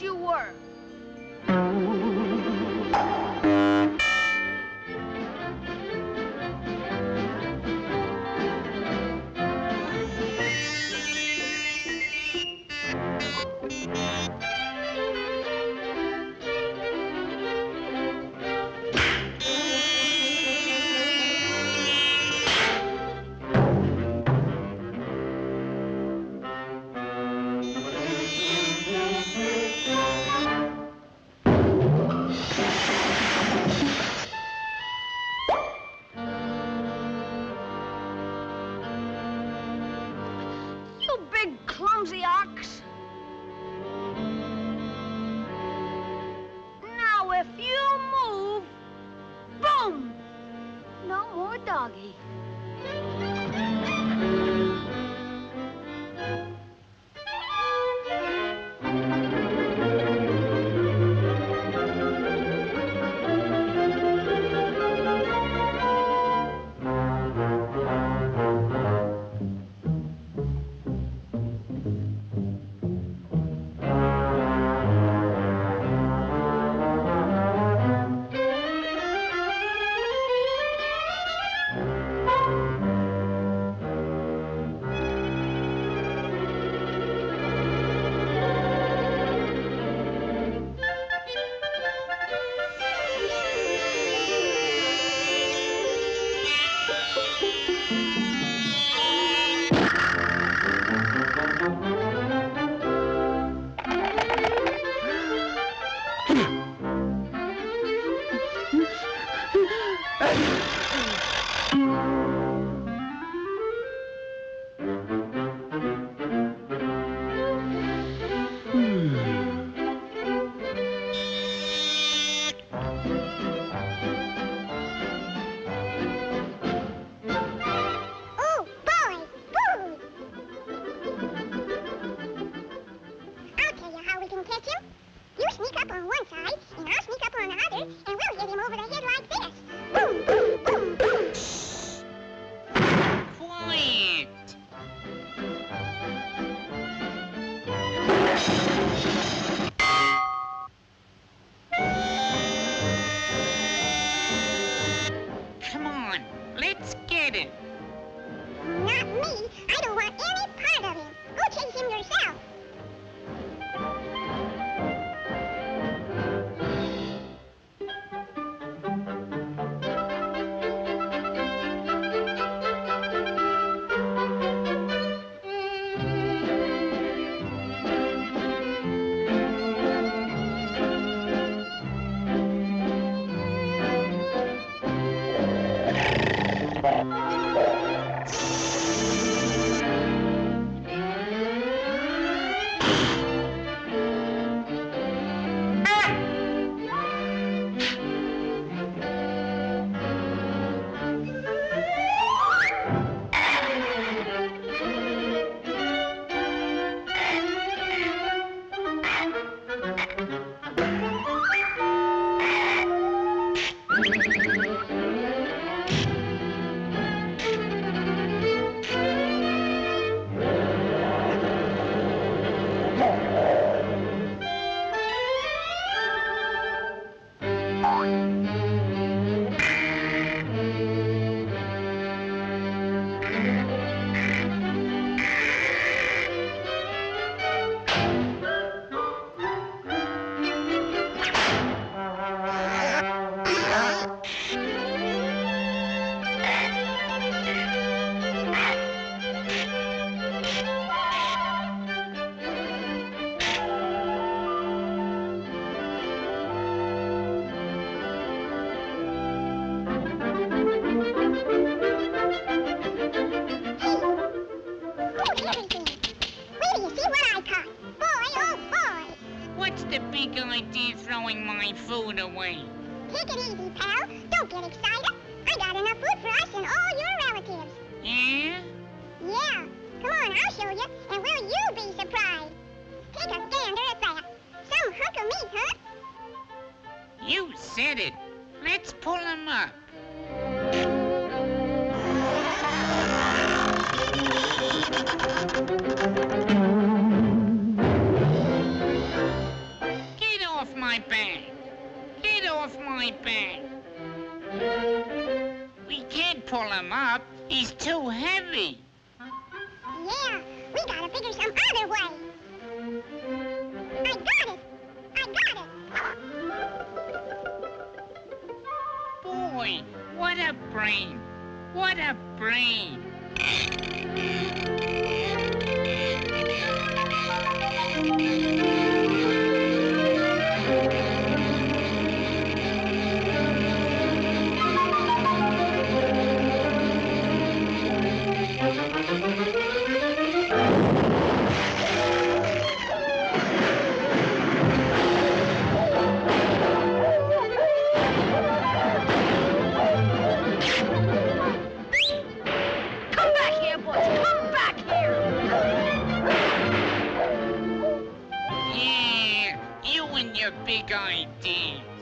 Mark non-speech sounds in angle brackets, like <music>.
you were. big clumsy ox. Now if you move, boom! No more doggy. Big idea throwing my food away? Take it easy, pal. Don't get excited. I got enough food for us and all your relatives. Yeah? Yeah. Come on, I'll show you. And will you be surprised? Take a gander at that. Some hunk of meat, huh? You said it. Let's pull him up. Get He's too heavy. Yeah. We gotta figure some other way. I got it. I got it. Boy, what a brain. What a brain. Hey, <laughs> ID.